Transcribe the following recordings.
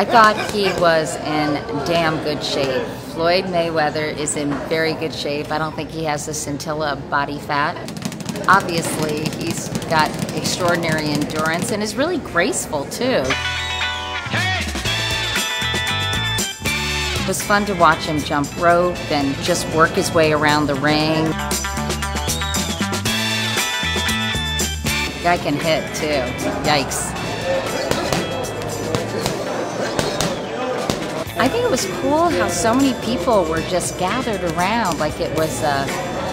I thought he was in damn good shape. Floyd Mayweather is in very good shape. I don't think he has a scintilla of body fat. Obviously, he's got extraordinary endurance and is really graceful too. It was fun to watch him jump rope and just work his way around the ring. Guy can hit too. Yikes. I think it was cool how so many people were just gathered around like it was a,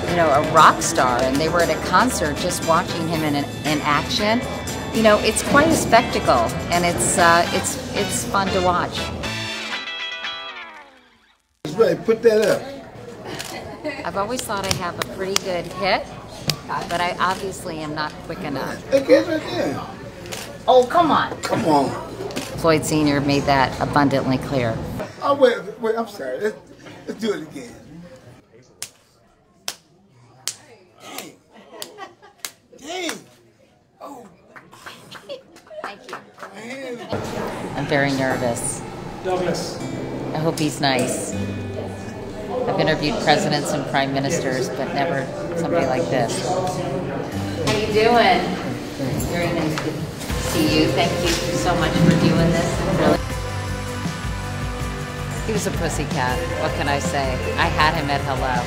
you know, a rock star and they were at a concert just watching him in, in action. You know, it's quite a spectacle and it's, uh, it's, it's fun to watch. Right, put that up. I've always thought I have a pretty good hit, but I obviously am not quick enough. Okay, right there. Oh, come on. Come on. Floyd Sr. made that abundantly clear. Oh, wait, wait, I'm sorry. Let's, let's do it again. Dang. Dang. Oh, Thank you. I'm very nervous. Douglas. I hope he's nice. I've interviewed presidents and prime ministers, but never somebody like this. How you doing? Very nice to see you. Thank you so much for was a pussycat. What can I say? I had him at hello.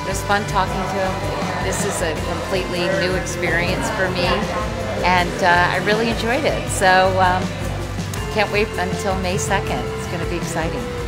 It was fun talking to him. This is a completely new experience for me, and uh, I really enjoyed it. So um, can't wait until May 2nd. It's going to be exciting.